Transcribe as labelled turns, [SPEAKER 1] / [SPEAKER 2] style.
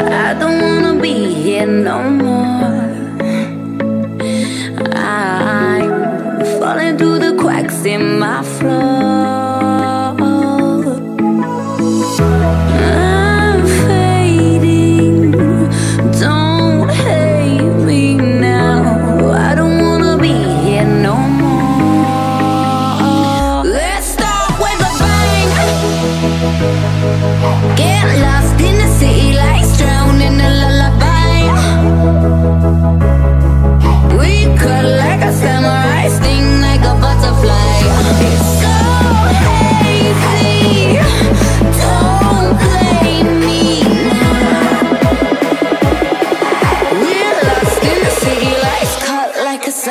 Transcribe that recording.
[SPEAKER 1] I don't wanna be here no more. I'm falling through the cracks in my floor.